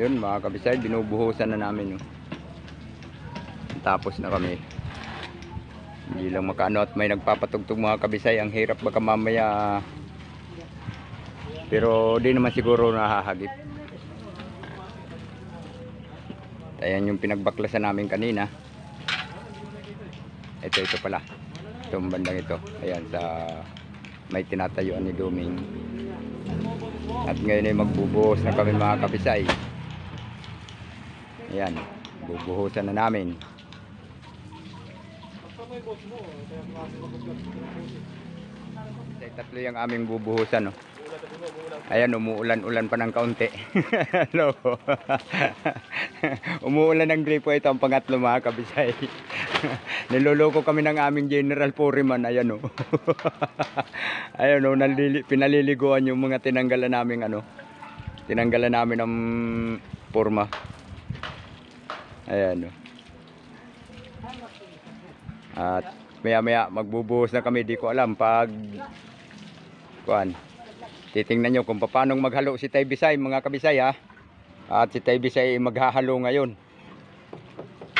Yun mga kabisay, binubuhusan na namin. No? Tapos na kami. Hindi lang makaano at may nagpapatugtog mga kabisay. Ang hirap baka mamaya. Pero di naman siguro nahahagip. Ayan yung pinagbaklasan namin kanina. Ito, ito pala. Itong bandang ito. Ayan, sa may tinatayuan ni Duming. At ngayon ay magbubuhos na kami mga kabisay. Ayan, bubuhusan na namin. Ay, tatlo yung aming bubuhusan. No? Ayan, umuulan-ulan pa ng kaunti. Hello. umuulan ng gripo ito ang pangatlo mga kabisay. Niloloko kami ng aming General Foreman. Ayan o. Ayan o, nalili, pinaliliguan yung mga tinanggalan namin ano. Tinanggalan namin ng forma. Ayan o. At maya maya magbubuhos na kami. Di ko alam pag kuan. Titingnan nyo kung paano maghalo si Tay Bisay mga kabisay ha. At si Tay Bisay maghahalo ngayon.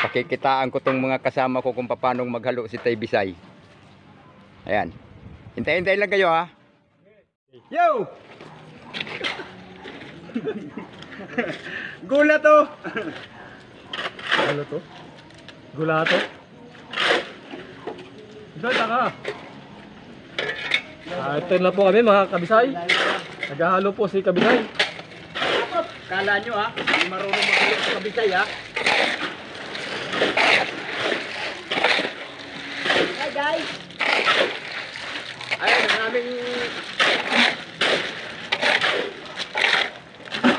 Pakikitaan ko tong mga kasama ko kung paano maghalo si Tay Bisay. Ayan. Hintay-hintay lang kayo ha. Yo! Gula to! Ano to? Gulato? Ganda ka! Ah, ito na po kami mga kabisay. Naghahalo po si kabisay. Kala nyo ha, hindi marunong maghalo sa kabisay ha. Hi guys! Ayun, ang aming...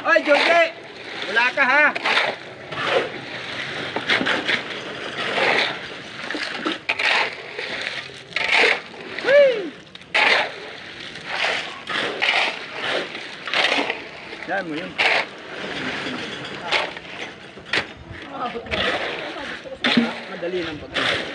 Oy, Jorge! Wala ka ha! Yan mo yun. Madali ng pagkakas.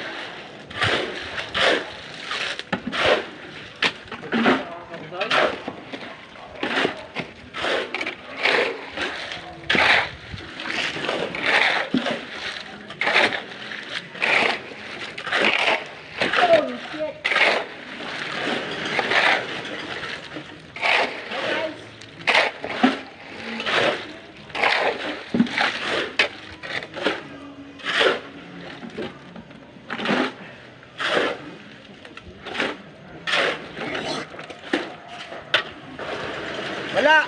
Wala.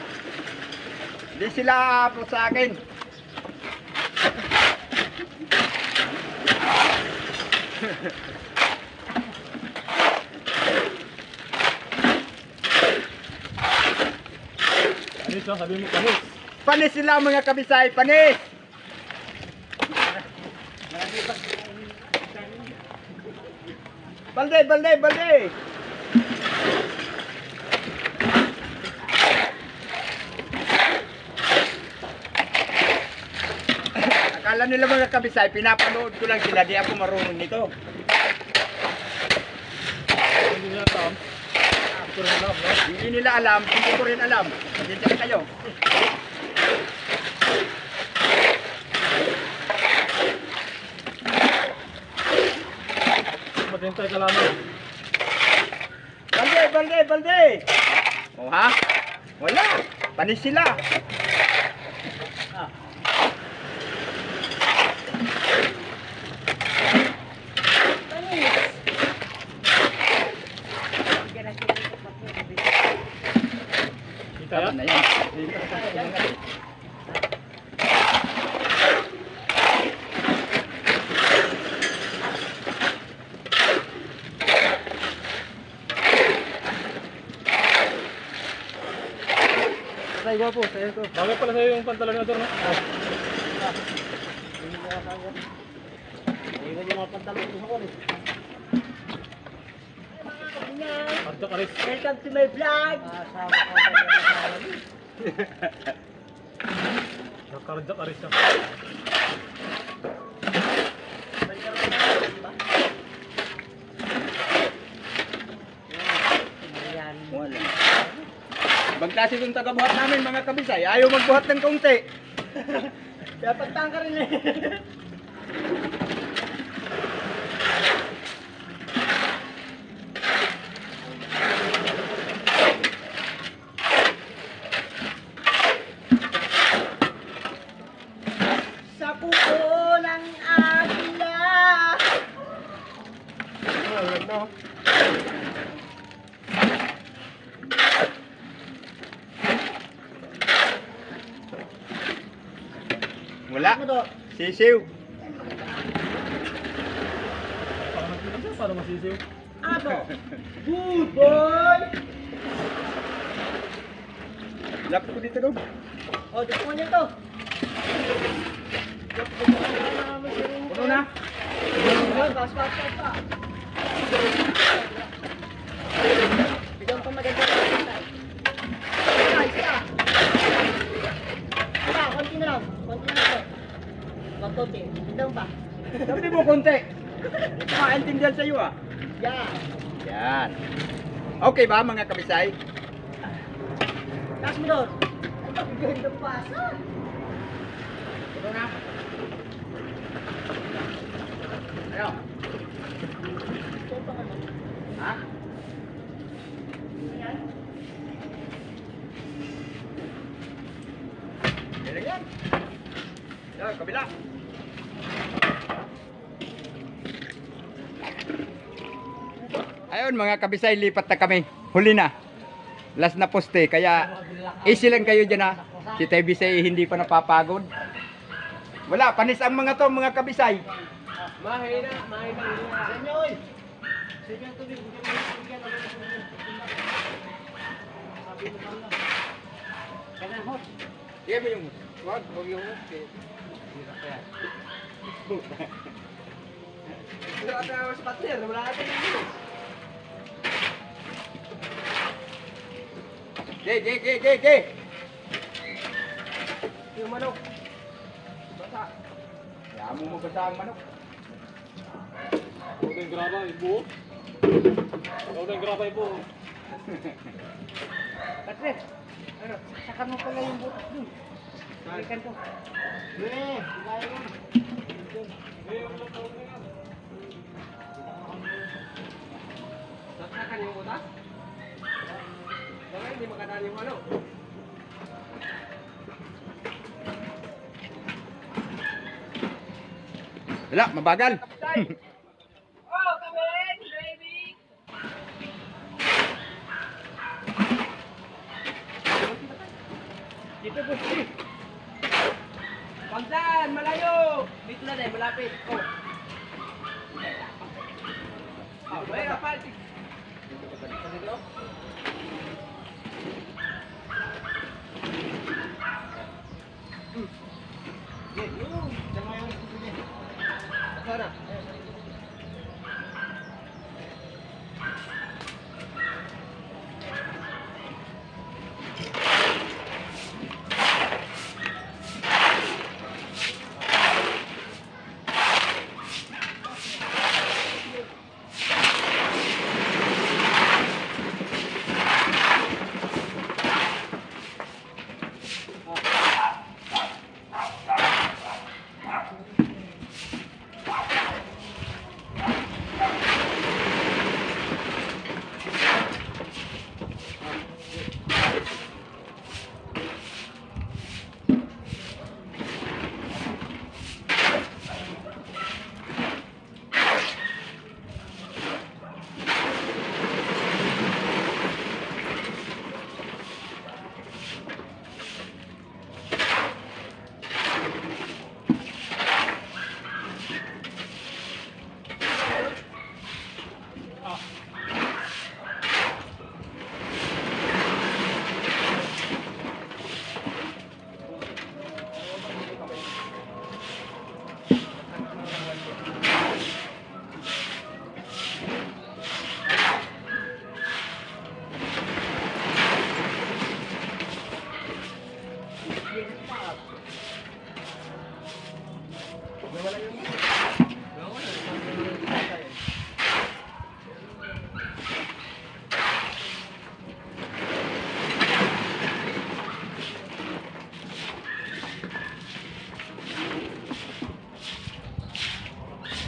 Hindi sila aapot sa akin. Panis oh, sabi mo panis. Panis sila mga kabisay, panis! Balde, balde, balde! Akala nila mga kabisay, pinapanood ko lang sila, di ako marunong nito. Hindi nila no? Hindi nila alam, hindi ko rin alam. Pasensya kayo. Matintay ka lamang. Balde, balde, balde! O ha? Wala. Panis sila. Panis! Hindi na sila ito magkakabit. Kita Tama yan? na yan. Gwapo. Sa'yo to. Bagay pala sa'yo yung pantalon na to, no? Iwan yung mga pantalon ko sa kulis. Arto ka rin. Welcome to my vlog! Nakarja ka rin siya. Ayan. Wala. Ibang klase itong tagabuhat namin mga kabisay. Ayaw magbuhat ng kaunti. Kaya pagtangka rin eh. Ng agila. Ano to? Sisiw. Paano masisiw? Ano? Good boy! Lap ko dito dong. Oh, dito mo niya to. Puno na. Pas, pas, pas, pas. Bigyan ko maganda ng kita. Isa, isa. Isa, konti na lang. Konti na lang. Wag Bigyan pa. Sabi mo konti. Makaintindihan sa iyo ah. Yan. Yan. Okay ba mga kabisay? Taas mo doon. Ay, bigyan ng pasa. Puno na. Ayo. Ito pa ka Ha? Yan. Yan yan. Yan, kabila. Ayun mga kabisay, lipat na kami. Huli na. Last na poste, kaya easy lang kayo dyan ha. Si Tay Bisay hindi pa napapagod. Wala, panis ang mga to, mga kabisay. Mahina, mahina. Senyoy. Senyoy, tubig. Bigyan mo ng bigyan. Sabi mo pala. Kailan hot? Sige mo yung, wag, wag yung, hirap yan. Wala ka sa partner, wala ka sa Ge, ge, ge, ge, ge. Yung manok. Basa. Kaya mo mabasa ang manok. Huwag kang graba, ibo. Huwag kang graba, ibo. Patrick, ano, saka mo pala yung butas dun. Balikan ko. Eh, kaya yan. Sasakkan yung utas? Bakit hindi makadali yung ano? Wala, mabagal. Oh, come in, baby! Dito po, dito. Malayo! Dito na din, malapit. Oh. Ah, may kapal. Dito. Sekarang.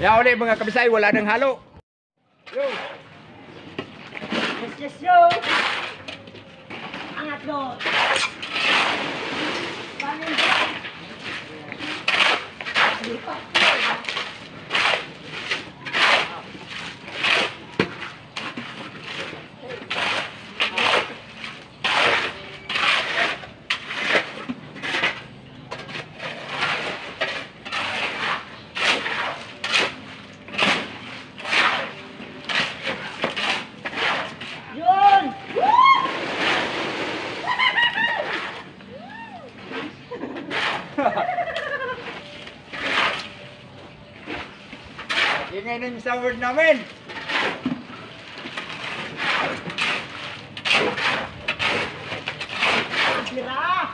Yan ulit mga kabisay, wala nang halo. Yung sound namin. Tira!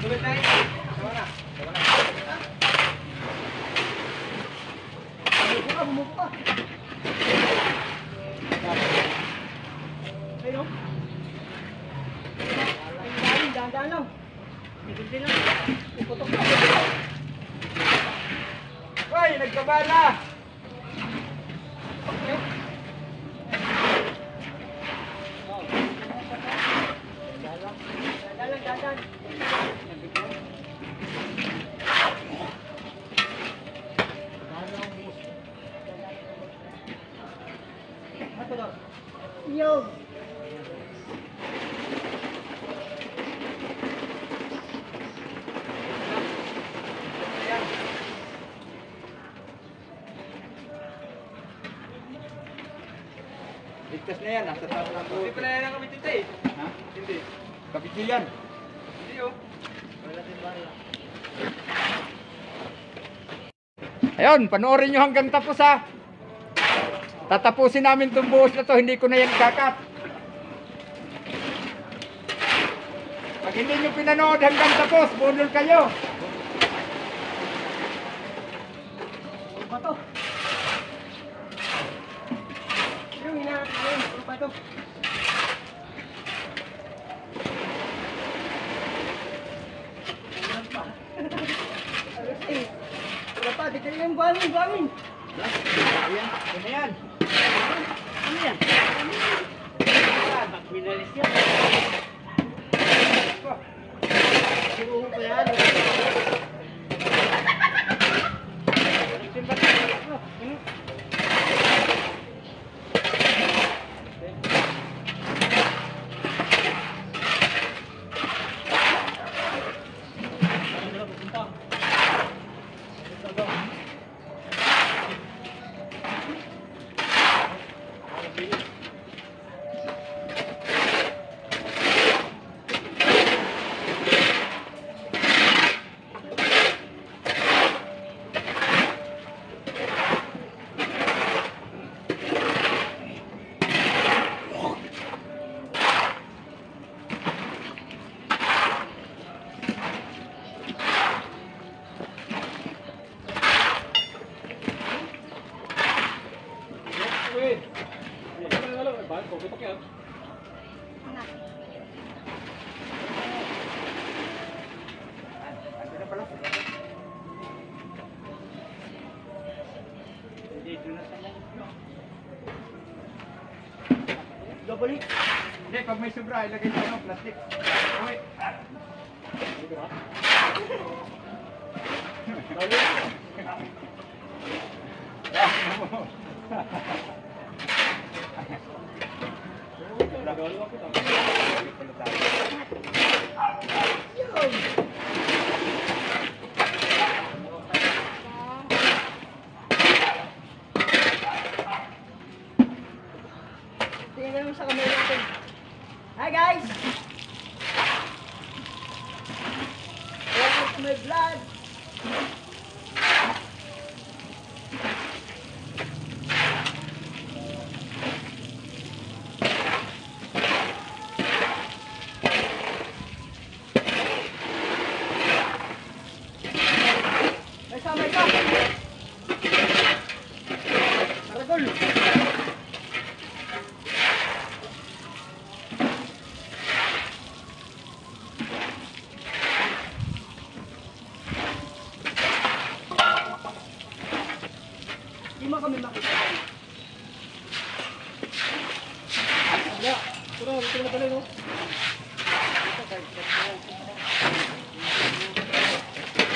Tuloy tayo. Sama na. Bumuko ka, bumuko ka. Ayun. Dahan-dahan, dahan-dahan lang. Hindi lang. Puputok ka. Hoy, nagkabala! Dahan-dahan, dahan-dahan. Yo. Ligtas na yan, nasa taas ng Hindi pala yan ang kami dito eh. Ha? Hindi. Kapityo yan. Hindi oh. Ayun, panoorin nyo hanggang tapos ha. Tatapusin namin itong buhos na to, hindi ko na yan kakat. Pag hindi nyo pinanood hanggang tapos, bunol kayo. Ano ba to? Yung hinahanap ko yun. Ano ba to? Ano pa? Ano eh? Ano pa? Dito yung buhangin. Ayan, ano yan? Ano yan? Minalis yan. Siguro pa yan. Hit. Hindi, pag may sobra, ilagay sa ano, plastic. Uy. Tingnan mo sa camera natin. Hi guys! Welcome to my vlog! May isa, may isa! Aragol! ito, ito na pala, no?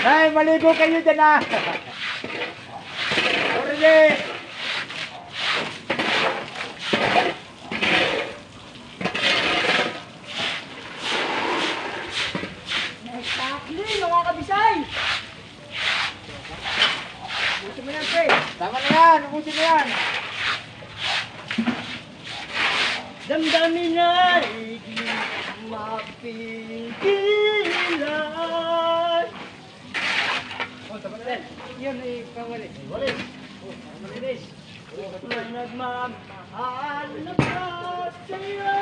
Ay, maligo kayo dyan ah! Orle! Exactly, mga kabisay! Buti mo yan, pre. Tama na yan! Ubusin mo yan! Damdamin na hindi mapigilan. Yun ay pamali. Walis. Malinis. Na nagmamahal na ba sa'yo?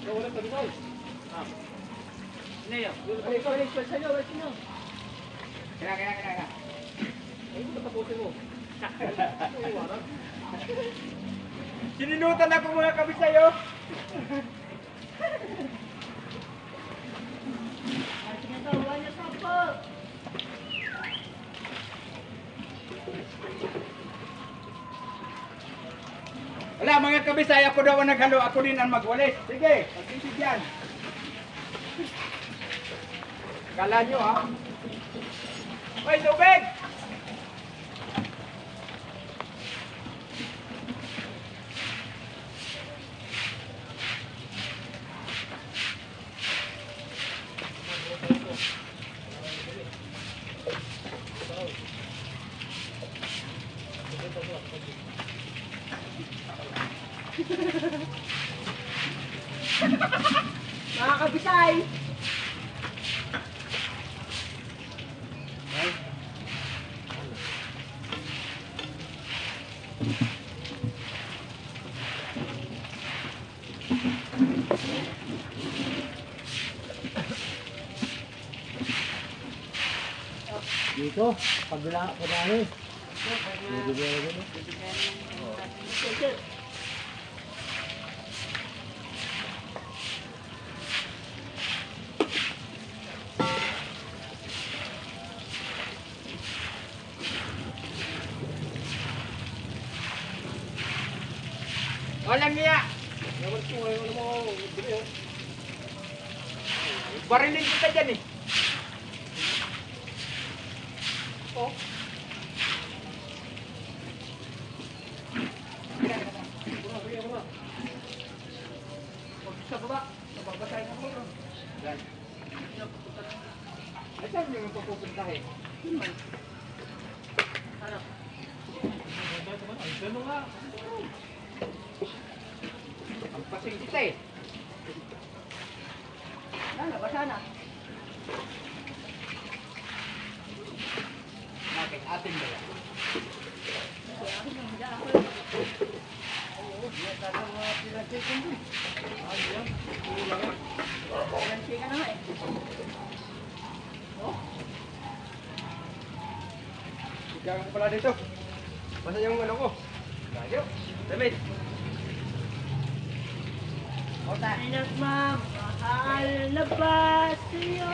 Ikaw, wala pa rin, yun? Balik ko, balik ko sa'yo, balik sa'yo. Kaya, kaya, kaya, kaya. Ay, ito tapusin mo. Sininutan ako mga kabisayo! Ay, Wala mga kabisay, ako daw ang naghalo, ako din ang magwalis. Sige, pagbibigyan. Kala nyo ha? Hoy, tubig! Mga kabisay! Dito, pagla, pagla, Walang niya! Naman ko, ayaw mo, bili, oh. Barilin kita dyan eh. Oh. Wala, bili ako na. Huwag sa baba. Nababatay na ako. Yan. Saan yung pupuntahin? Ano? Ay, gano'n nga. Ang pasing kita eh. Ano, basa na. Atin ba? Oo, hindi talaga mga pinansin ko dun. Ay, yan. Kulang eh. Pinansin ka na nga eh. Ikaw ko pala dito. Basta yung ano ko. Tayo. Damit. Ay, nagmamahal na ba sa'yo?